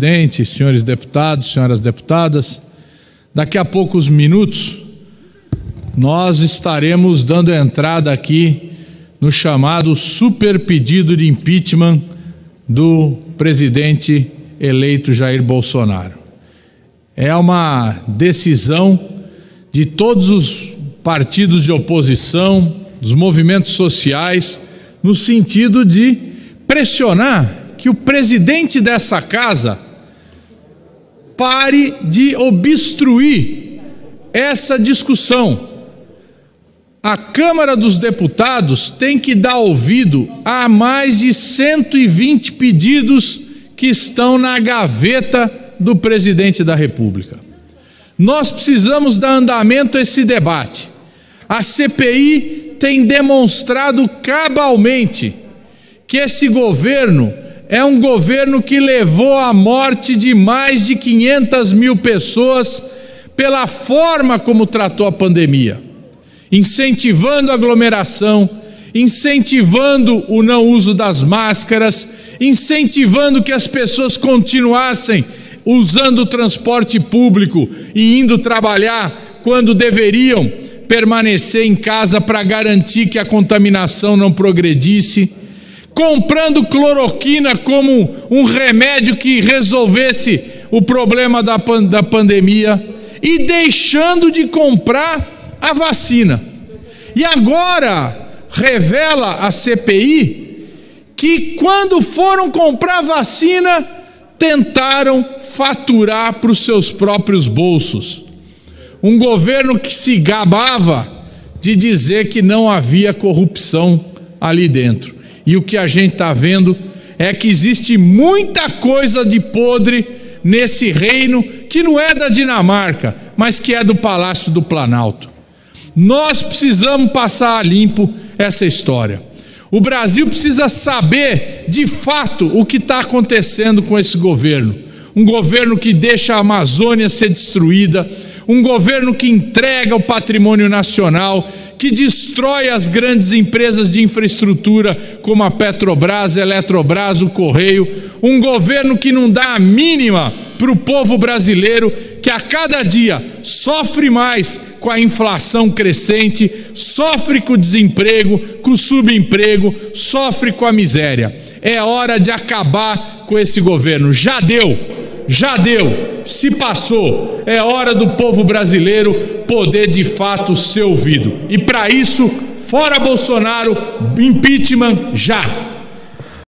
presidente, senhores deputados, senhoras deputadas. Daqui a poucos minutos, nós estaremos dando entrada aqui no chamado super pedido de impeachment do presidente eleito Jair Bolsonaro. É uma decisão de todos os partidos de oposição, dos movimentos sociais, no sentido de pressionar que o presidente dessa casa pare de obstruir essa discussão. A Câmara dos Deputados tem que dar ouvido a mais de 120 pedidos que estão na gaveta do presidente da República. Nós precisamos dar andamento a esse debate. A CPI tem demonstrado cabalmente que esse governo é um governo que levou à morte de mais de 500 mil pessoas pela forma como tratou a pandemia, incentivando a aglomeração, incentivando o não uso das máscaras, incentivando que as pessoas continuassem usando o transporte público e indo trabalhar quando deveriam permanecer em casa para garantir que a contaminação não progredisse, comprando cloroquina como um remédio que resolvesse o problema da, da pandemia e deixando de comprar a vacina. E agora revela a CPI que quando foram comprar vacina, tentaram faturar para os seus próprios bolsos. Um governo que se gabava de dizer que não havia corrupção ali dentro. E o que a gente está vendo é que existe muita coisa de podre nesse reino que não é da Dinamarca, mas que é do Palácio do Planalto. Nós precisamos passar a limpo essa história. O Brasil precisa saber de fato o que está acontecendo com esse governo. Um governo que deixa a Amazônia ser destruída, um governo que entrega o patrimônio nacional, que destrói as grandes empresas de infraestrutura como a Petrobras, a Eletrobras, o Correio, um governo que não dá a mínima para o povo brasileiro, que a cada dia sofre mais com a inflação crescente, sofre com o desemprego, com o subemprego, sofre com a miséria. É hora de acabar com esse governo. Já deu, já deu, se passou. É hora do povo brasileiro poder de fato ser ouvido. E para isso, fora Bolsonaro, impeachment já.